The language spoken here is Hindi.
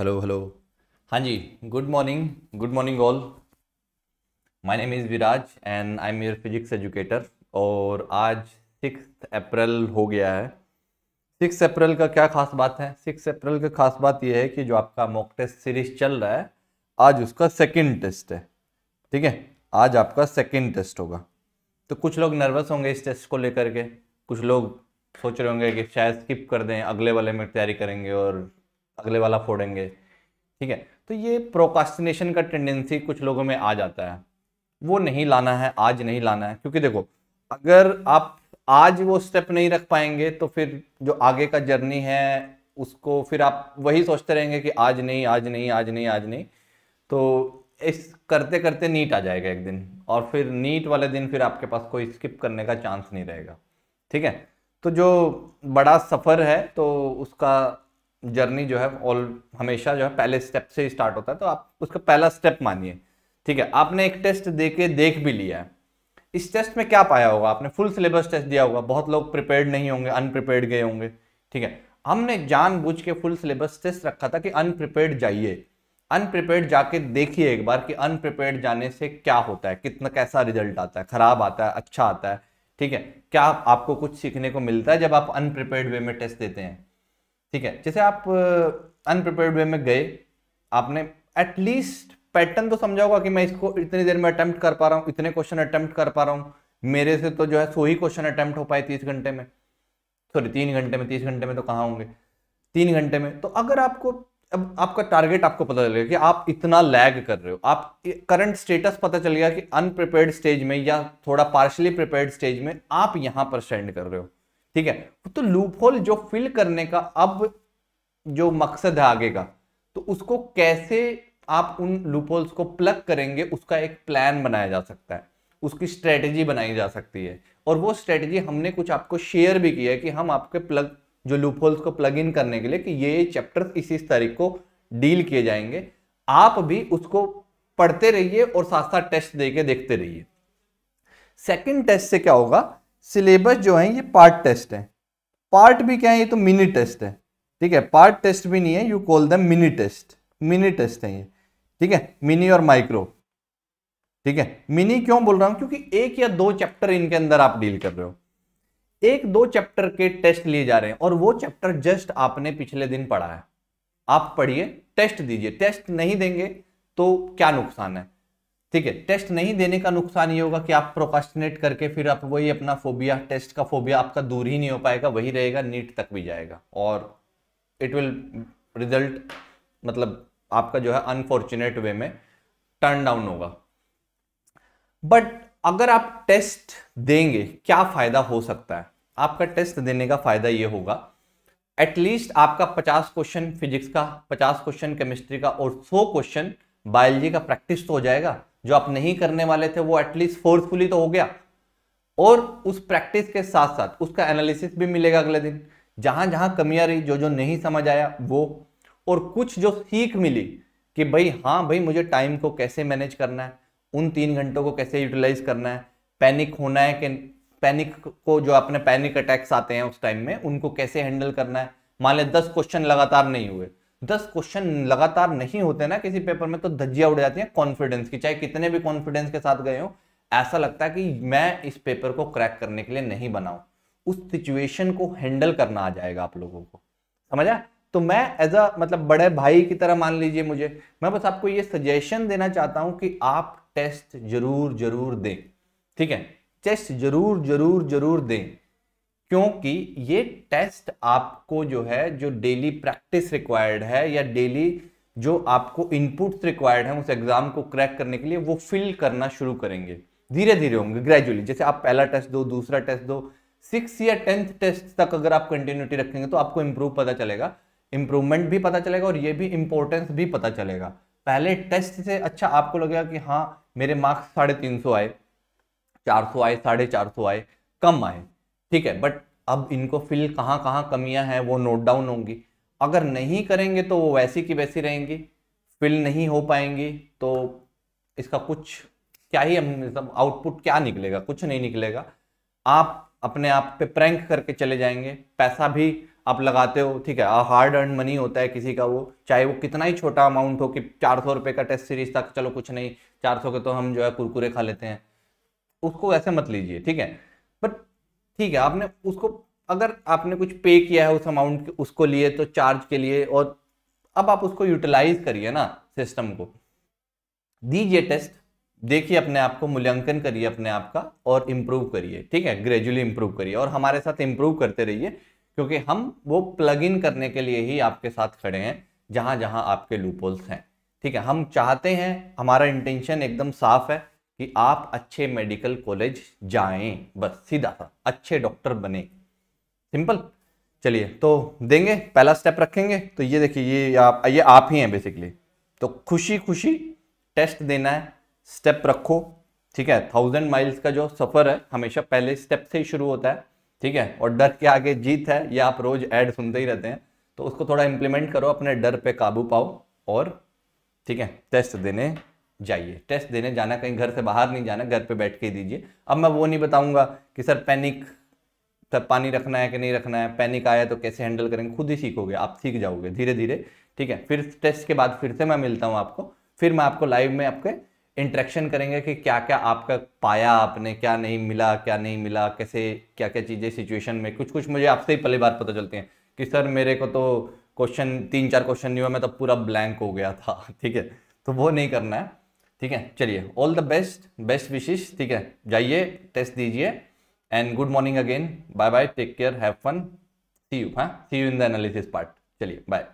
हेलो हेलो हाँ जी good morning good morning all my name is Viraj and I am your physics educator और आज सिक्स अप्रैल हो गया है। सिक्स अप्रैल का क्या खास बात है? सिक्स अप्रैल का खास बात यह है कि जो आपका मॉक टेस्ट सीरीज़ चल रहा है, आज उसका सेकंड टेस्ट है। ठीक है? आज आपका सेकंड टेस्ट होगा। तो कुछ लोग नर्वस होंगे इस टेस्ट को लेकर के। कुछ लोग सोच रहे होंगे कि शायद स्किप कर दें, अगले वाले में तैयारी करेंगे और अगले वाला फोड़ेंगे, ठीक है? तो ये प्रोकास्टिनेशन का टेंडेंसी कुछ लोगों में आ जाता है। वो नहीं लाना है, आज नहीं लाना है, क्योंकि देखो, अगर आप आज वो स्टेप नहीं रख पाएँगे तो फिर जो आगे का जर्नी है, उसको फिर आप वही सोचते रहेंगे कि आज नहीं आज नहीं आज नहीं आज नहीं। तो इस करते करते नीट आ जाएगा एक दिन, और फिर नीट वाले दिन फिर आपके पास कोई स्किप करने का चांस नहीं रहेगा, ठीक है? तो जो बड़ा सफ़र है तो उसका जर्नी जो है, ऑल, हमेशा जो है पहले स्टेप से ही स्टार्ट होता है तो आप उसका पहला स्टेप मानिए। ठीक है, आपने एक टेस्ट दे के देख भी लिया है। इस टेस्ट में क्या पाया होगा? आपने फुल सिलेबस टेस्ट दिया होगा। बहुत लोग प्रिपेयर्ड नहीं होंगे अनप्रिपेयर्ड गए होंगे। ठीक है, हमने जानबूझ के फुल सिलेबस टेस्ट रखा था कि अनप्रिपेयर्ड जाइए। अनप्रिपेयर्ड जाके देखिए एक बार कि अनप्रिपेयर्ड जाने से क्या होता है, कितना कैसा रिज़ल्ट आता है, खराब आता है अच्छा आता है। ठीक है, क्या आपको कुछ सीखने को मिलता है जब आप अनप्रिपेयर्ड वे में टेस्ट देते हैं? ठीक है? जैसे आप अनप्रिपेयर्ड वे में गए, आपने एटलीस्ट पैटर्न तो समझा होगा कि मैं इसको इतनी देर में अटैम्प्ट कर पा रहा हूँ, इतने क्वेश्चन अटैम्प्ट कर पा रहा हूँ। मेरे से तो जो है सो ही क्वेश्चन अटैम्प्ट हो पाए तीस घंटे में। सॉरी तीन घंटे में, तीस घंटे में तो कहाँ होंगे? तीन घंटे में। तो अगर आपको, अब आपका टारगेट आपको पता चलेगा कि आप इतना लैग कर रहे हो, आप करंट स्टेटस पता चल गया कि अनप्रिपेयर्ड स्टेज में या थोड़ा पार्शली प्रिपेयर्ड स्टेज में आप यहाँ पर स्टैंड कर रहे हो। ठीक है? तो लूप होल जो फिल करने का अब जो मकसद है आगे का तो उसको कैसे आप उन लूप होल्स को प्लग करेंगे, उसका एक प्लान बनाया जा सकता है। उसकी स्ट्रेटेजी बनाई जा सकती है। और वो स्ट्रेटेजी हमने कुछ आपको शेयर भी किया है कि हम आपके प्लग जो लूप होल्स को प्लग इन करने के लिए कि ये चैप्टर इसी तारीख को डील किए जाएँगे। आप भी उसको पढ़ते रहिए और साथ साथ टेस्ट देके देखते रहिए। सेकंड टेस्ट से क्या होगा? सिलेबस जो है, ये पार्ट टेस्ट है। पार्ट भी क्या है, ये तो मिनी टेस्ट है। ठीक है, पार्ट टेस्ट भी नहीं है, you call the mini test. Mini test है ये। ठीक है, मिनी और माइक्रो। ठीक है, मिनी क्यों बोल रहा हूँ? क्योंकि एक या दो चैप्टर इनके अंदर आप डील कर रहे हो। एक दो चैप्टर के टेस्ट लिए जा रहे हैं, और वो चैप्टर जस्ट आपने पिछले दिन पढ़ा है। आप पढ़िए, टेस्ट दीजिए। टेस्ट नहीं देंगे तो क्या नुकसान है? ठीक है टेस्ट नहीं देने का नुकसान ये होगा कि आप प्रोकास्टिनेट करके फिर आप वही अपना फोबिया टेस्ट का फोबिया आपका दूर ही नहीं हो पाएगा, वही रहेगा नीट तक भी जाएगा। और इट विल रिज़ल्ट मतलब आपका जो है अनफॉर्चुनेट वे में टर्न डाउन होगा। बट अगर आप टेस्ट देंगे, क्या फ़ायदा हो सकता है? आपका टेस्ट देने का फ़ायदा ये होगा एटलीस्ट आपका 50 क्वेश्चन फिजिक्स का 50 क्वेश्चन केमिस्ट्री का और 100 क्वेश्चन बायोलॉजी का प्रैक्टिस तो हो जाएगा। जो आप नहीं करने वाले थे, वो एटलीस्ट फोर्सफुली तो हो गया। और उस प्रैक्टिस के साथ साथ उसका एनालिसिस भी मिलेगा अगले दिन। जहाँ जहाँ कमियाँ रही जो जो नहीं समझ आया, वो। और कुछ जो सीख मिली कि भाई हाँ भाई, मुझे टाइम को कैसे मैनेज करना है, उन तीन घंटों को कैसे यूटिलाइज करना है पैनिक होना है कि पैनिक को जो अपने पैनिक अटैक्स आते हैं उस टाइम में, उनको कैसे हैंडल करना है। मान लें, दस क्वेश्चन लगातार नहीं हुए। दस क्वेश्चन लगातार नहीं होते ना किसी पेपर में तो धज्जिया उड़ जाती है कॉन्फिडेंस की। चाहे कितने भी कॉन्फिडेंस के साथ गए हो, ऐसा लगता है कि मैं इस पेपर को क्रैक करने के लिए नहीं बनाऊ उस सिचुएशन को हैंडल करना आ जाएगा आप लोगों को। समझा? तो मैं एज अ मतलब बड़े भाई की तरह मान लीजिए मुझे, मैं बस आपको ये सजेशन देना चाहता हूँ कि आप टेस्ट ज़रूर ज़रूर दें। ठीक है? टेस्ट ज़रूर ज़रूर ज़रूर दें। क्योंकि ये टेस्ट आपको जो है, जो डेली प्रैक्टिस रिक्वायर्ड है या डेली जो आपको इनपुट्स रिक्वायर्ड है, उस एग्ज़ाम को क्रैक करने के लिए वो फिल करना शुरू करेंगे। धीरे धीरे होंगे ग्रेजुअली जैसे आप पहला टेस्ट दो, दूसरा टेस्ट दो सिक्स या टेंथ टेस्ट तक अगर आप कंटिन्यूटी रखेंगे तो आपको इंप्रूव पता चलेगा। इंप्रूवमेंट भी पता चलेगा और ये भी इंपॉर्टेंस भी पता चलेगा। पहले टेस्ट से अच्छा आपको लगेगा कि हाँ मेरे मार्क्स साढ़े तीन सौ आए, चार सौ आए, साढ़े चार सौ आए, कम आए। ठीक है बट अब इनको फिल कहाँ कहाँ कमियाँ हैं, वो नोट डाउन होंगी। अगर नहीं करेंगे तो वो वैसी की वैसी रहेंगी फिल नहीं हो पाएँगी तो इसका कुछ क्या ही मतलब आउटपुट क्या निकलेगा, कुछ नहीं निकलेगा। आप अपने आप पे प्रैंक करके चले जाएँगे, पैसा भी आप लगाते हो, ठीक है हार्ड अर्न मनी होता है किसी का वो, चाहे वो कितना ही छोटा अमाउंट हो कि चार सौ रुपये का टेस्ट सीरीज़ तक, चलो कुछ नहीं, चार सौ के तो हम जो है कुरकुरे खा लेते हैं। उसको ऐसे मत लीजिए, ठीक है? ठीक है, आपने उसको, अगर आपने कुछ पे किया है उस अमाउंट उसको लिए तो चार्ज के लिए, और अब आप उसको यूटिलाइज करिए ना सिस्टम को। दीजिए टेस्ट देखिए अपने आप को, मूल्यांकन करिए अपने आप का, और इम्प्रूव करिए, ठीक है? ग्रेजुअली इम्प्रूव करिए, और हमारे साथ इम्प्रूव करते रहिए, क्योंकि हम वो प्लग इन करने के लिए ही आपके साथ खड़े हैं जहाँ जहाँ आपके लूपोल्स हैं, ठीक है? हम चाहते हैं, हमारा इंटेंशन एकदम साफ़ है कि आप अच्छे मेडिकल कॉलेज जाएँ, बस, सीधा सा, अच्छे डॉक्टर बने। सिंपल। चलिए तो देंगे, पहला स्टेप रखेंगे। तो ये देखिए, ये आप ये आप ही हैं बेसिकली तो खुशी खुशी टेस्ट देना है स्टेप रखो, ठीक है? थाउज़ेंड माइल्स का जो सफ़र है, हमेशा पहले स्टेप से ही शुरू होता है, ठीक है? और डर के आगे जीत है, ये आप रोज ऐड सुनते ही रहते हैं। तो उसको थोड़ा इंप्लीमेंट करो, अपने डर पे काबू पाओ और, ठीक है टेस्ट देने जाइए। टेस्ट देने जाना, कहीं घर से बाहर नहीं जाना, घर पे बैठ के दीजिए। अब मैं वो नहीं बताऊँगा कि सर पैनिक सर पानी रखना है कि नहीं रखना है पैनिक आया तो कैसे हैंडल करेंगे, खुद ही सीखोगे, आप सीख जाओगे धीरे धीरे ठीक है? फिर टेस्ट के बाद फिर से मैं मिलता हूँ आपको, फिर मैं आपको लाइव में आपके इंट्रैक्शन करेंगे कि क्या क्या आपका पाया आपने, क्या नहीं मिला, क्या नहीं मिला, कैसे क्या क्या चीज़ें सिचुएशन में कुछ कुछ मुझे आपसे ही पहले बात पता चलती हैं कि सर मेरे को तो क्वेश्चन तीन चार क्वेश्चन नहीं हुआ मैं तो पूरा ब्लैंक हो गया था, ठीक है? तो वो नहीं करना है। ठीक है? चलिए ऑल द बेस्ट बेस्ट विशेष ठीक है? जाइए टेस्ट दीजिए and good morning again bye bye take care have fun see you हाँ? See you in the analysis part चलिए बाय